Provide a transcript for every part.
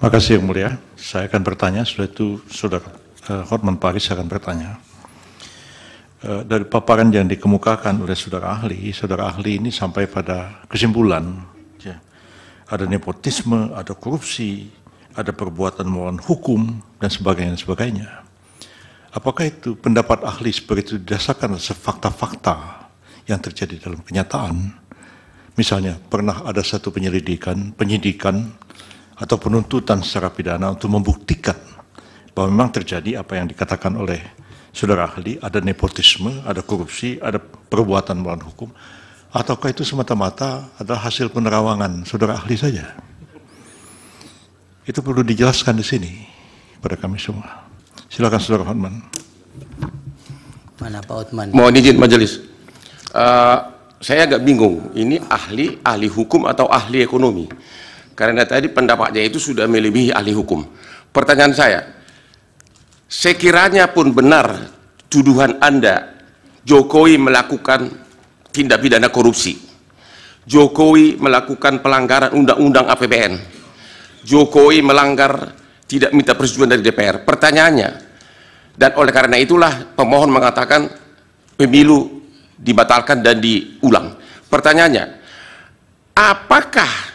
Terima kasih Yang Mulia. Saya akan bertanya, sudah itu Saudara uh, Hotman Paris akan bertanya. Uh, dari paparan yang dikemukakan oleh saudara ahli, saudara ahli ini sampai pada kesimpulan, ya, ada nepotisme, ada korupsi, ada perbuatan melawan hukum, dan sebagainya, dan sebagainya. Apakah itu pendapat ahli seperti itu didasarkan atas fakta-fakta yang terjadi dalam kenyataan? Misalnya, pernah ada satu penyelidikan, penyidikan, atau penuntutan secara pidana untuk membuktikan bahwa memang terjadi apa yang dikatakan oleh saudara ahli, ada nepotisme, ada korupsi, ada perbuatan melawan hukum, ataukah itu semata-mata adalah hasil penerawangan saudara ahli saja? Itu perlu dijelaskan di sini pada kami semua. Silakan saudara Hotman. Mana Pak Hotman? Mohon izin majelis. Uh, saya agak bingung, ini ahli ahli hukum atau ahli ekonomi? Karena tadi pendapatnya itu sudah melebihi ahli hukum. Pertanyaan saya, sekiranya pun benar tuduhan Anda Jokowi melakukan tindak pidana korupsi, Jokowi melakukan pelanggaran undang-undang APBN, Jokowi melanggar tidak minta persetujuan dari DPR. Pertanyaannya, dan oleh karena itulah pemohon mengatakan pemilu dibatalkan dan diulang. Pertanyaannya, apakah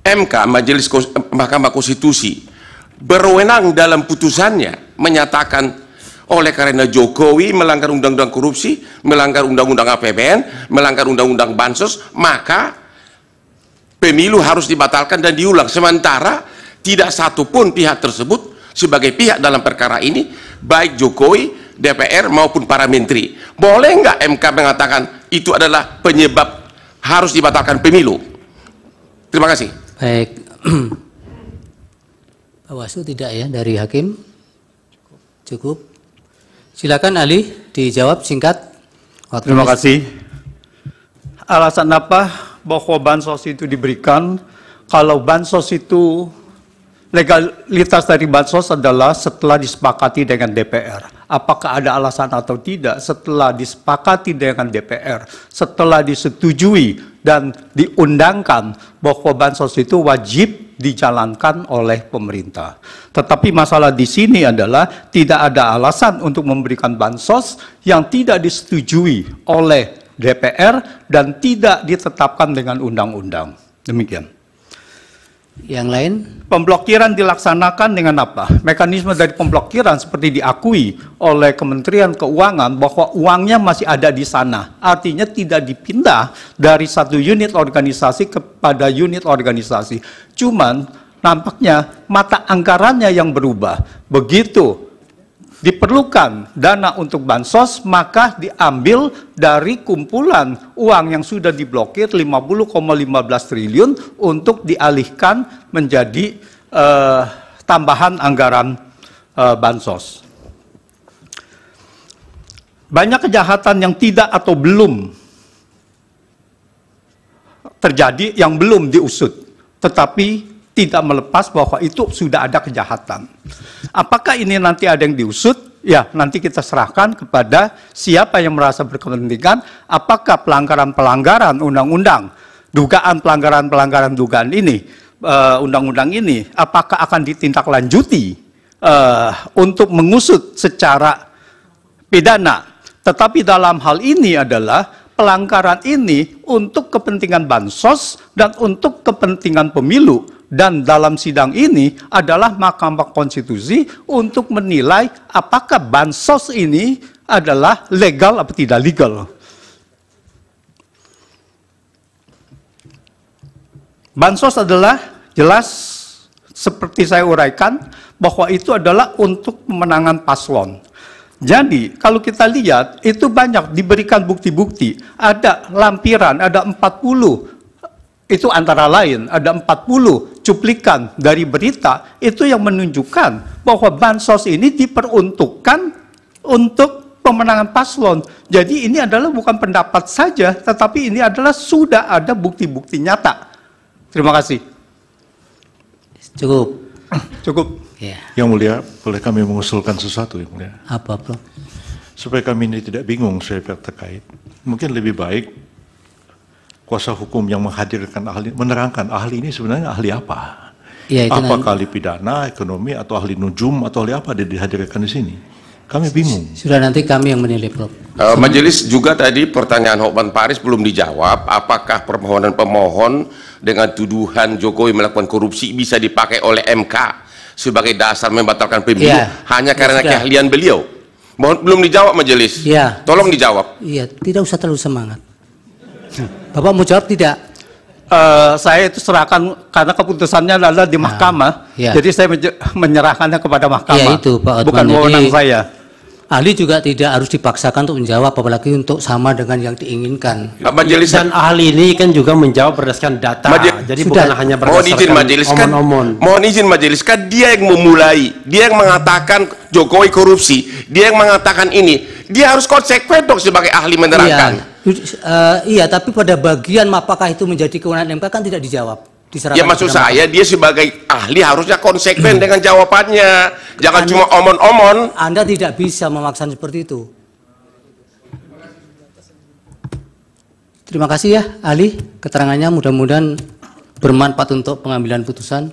MK Majelis Mahkamah Konstitusi berwenang dalam putusannya menyatakan oleh karena Jokowi melanggar undang-undang korupsi, melanggar undang-undang APBN, melanggar undang-undang bansos, maka pemilu harus dibatalkan dan diulang. Sementara tidak satupun pihak tersebut sebagai pihak dalam perkara ini, baik Jokowi, DPR maupun para menteri. Boleh nggak MK mengatakan itu adalah penyebab harus dibatalkan pemilu? Terima kasih. Baik. Bawaslu tidak ya dari hakim? Cukup. Silakan Ali dijawab singkat. Waktu Terima kasih. Alasan apa bahwa bansos itu diberikan? Kalau bansos itu legalitas dari bansos adalah setelah disepakati dengan DPR. Apakah ada alasan atau tidak setelah disepakati dengan DPR, setelah disetujui dan diundangkan bahwa bansos itu wajib dijalankan oleh pemerintah. Tetapi masalah di sini adalah tidak ada alasan untuk memberikan bansos yang tidak disetujui oleh DPR dan tidak ditetapkan dengan undang-undang. Demikian. Yang lain? Pemblokiran dilaksanakan dengan apa? Mekanisme dari pemblokiran seperti diakui oleh Kementerian Keuangan bahwa uangnya masih ada di sana. Artinya tidak dipindah dari satu unit organisasi kepada unit organisasi. Cuman nampaknya mata anggarannya yang berubah. Begitu diperlukan dana untuk bansos maka diambil dari kumpulan uang yang sudah diblokir 50,15 triliun untuk dialihkan menjadi uh, tambahan anggaran uh, bansos. Banyak kejahatan yang tidak atau belum terjadi yang belum diusut, tetapi tidak melepas bahwa itu sudah ada kejahatan. Apakah ini nanti ada yang diusut? Ya, nanti kita serahkan kepada siapa yang merasa berkepentingan, apakah pelanggaran-pelanggaran undang-undang, dugaan pelanggaran-pelanggaran dugaan ini, eh, undang-undang uh, ini, apakah akan ditindaklanjuti uh, untuk mengusut secara pidana. Tetapi dalam hal ini adalah pelanggaran ini untuk kepentingan bansos dan untuk kepentingan pemilu dan dalam sidang ini adalah Mahkamah Konstitusi untuk menilai apakah bansos ini adalah legal atau tidak legal. Bansos adalah jelas seperti saya uraikan bahwa itu adalah untuk pemenangan paslon. Jadi kalau kita lihat itu banyak diberikan bukti-bukti. Ada lampiran, ada 40 itu antara lain ada 40 cuplikan dari berita itu yang menunjukkan bahwa bansos ini diperuntukkan untuk pemenangan paslon. Jadi ini adalah bukan pendapat saja, tetapi ini adalah sudah ada bukti-bukti nyata. Terima kasih. Cukup. Cukup. Ya. Yang mulia, boleh kami mengusulkan sesuatu yang mulia? Apa, Bro? Supaya kami ini tidak bingung saya terkait. Mungkin lebih baik kuasa hukum yang menghadirkan ahli, menerangkan ahli ini sebenarnya ahli apa. Ya, itu Apakah ahli pidana, ekonomi, atau ahli nujum, atau ahli apa dia dihadirkan di sini? Kami bingung. Sudah nanti kami yang menilai, Prof. Eh, majelis juga tadi pertanyaan Hokman Paris belum dijawab. Apakah permohonan pemohon dengan tuduhan Jokowi melakukan korupsi bisa dipakai oleh MK sebagai dasar membatalkan pemilu Iya. hanya karena Sudah. keahlian beliau? Mohon belum dijawab majelis. Iya. Tolong dijawab. Iya, tidak usah terlalu semangat. Bapak mau jawab tidak? Eh, saya itu serahkan karena keputusannya adalah di mahkamah, ya. jadi saya menyerahkannya kepada mahkamah. Ya, itu, Pak. Bukan wewenang saya. Ahli juga tidak harus dipaksakan untuk menjawab, apalagi untuk sama dengan yang diinginkan. Majelis Dan ahli ini kan juga menjawab berdasarkan data. Maje- Jadi Sudah. bukan hanya Mohon izin berdasarkan majelis kan, omon-omon. mohon izin majelis kan dia yang memulai, dia yang mengatakan Jokowi korupsi, dia yang mengatakan ini, dia harus konsekuen dong sebagai ahli menerangkan. Iya, eh, iya, tapi pada bagian apakah itu menjadi kewenangan MK kan tidak dijawab. Ya maksud saya dia sebagai ahli harusnya konsekuen dengan jawabannya, jangan cuma omon-omon. Anda tidak bisa memaksa seperti itu. Terima kasih ya, ahli. Keterangannya mudah-mudahan bermanfaat untuk pengambilan putusan.